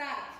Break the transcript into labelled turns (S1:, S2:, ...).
S1: Start.